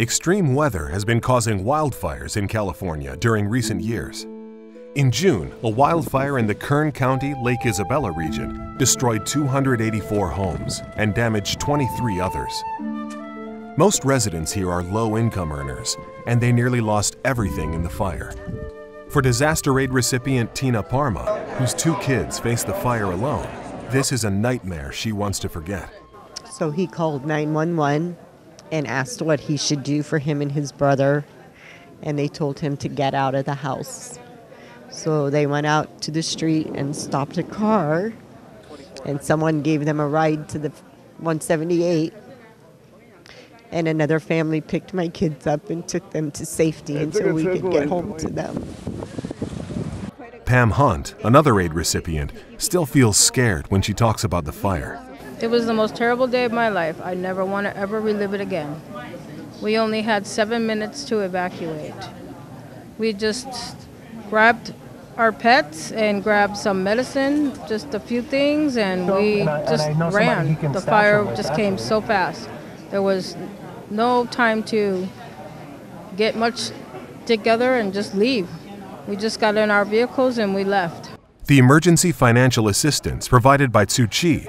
Extreme weather has been causing wildfires in California during recent years. In June, a wildfire in the Kern County, Lake Isabella region destroyed 284 homes and damaged 23 others. Most residents here are low-income earners, and they nearly lost everything in the fire. For disaster aid recipient Tina Parma, whose two kids faced the fire alone, this is a nightmare she wants to forget. So he called 911 and asked what he should do for him and his brother, and they told him to get out of the house. So they went out to the street and stopped a car, and someone gave them a ride to the 178. And another family picked my kids up and took them to safety until we could get home to them. Pam Hunt, another aid recipient, still feels scared when she talks about the fire. It was the most terrible day of my life. I never want to ever relive it again. We only had seven minutes to evacuate. We just grabbed our pets and grabbed some medicine, just a few things, and we and I- just I know somebody ran. The fire just That's came what- so fast. There was no time to get much together and just leave. We just got in our vehicles and we left. The emergency financial assistance provided by Tzu Chi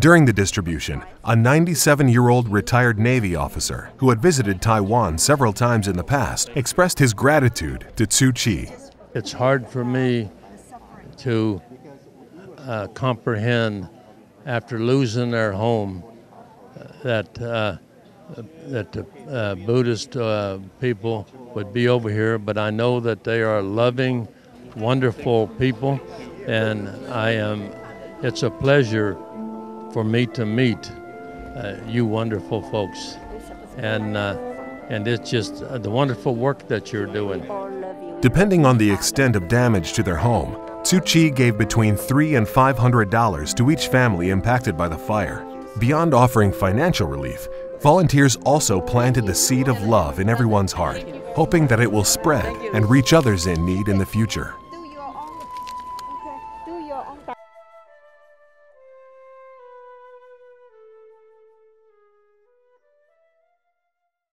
During the distribution, a 97 year old retired Navy officer who had visited Taiwan several times in the past expressed his gratitude to Tzu Chi. It's hard for me to uh, comprehend after losing their home uh, that uh, that the uh, Buddhist uh, people would be over here, but I know that they are loving, wonderful people, and I am. It's a pleasure for me to meet uh, you wonderful folks, and uh, and it's just uh, the wonderful work that you're doing. Depending on the extent of damage to their home, Tzu Chi gave between three and five hundred dollars to each family impacted by the fire. Beyond offering financial relief, volunteers also planted the seed of love in everyone's heart, hoping that it will spread and reach others in need in the future.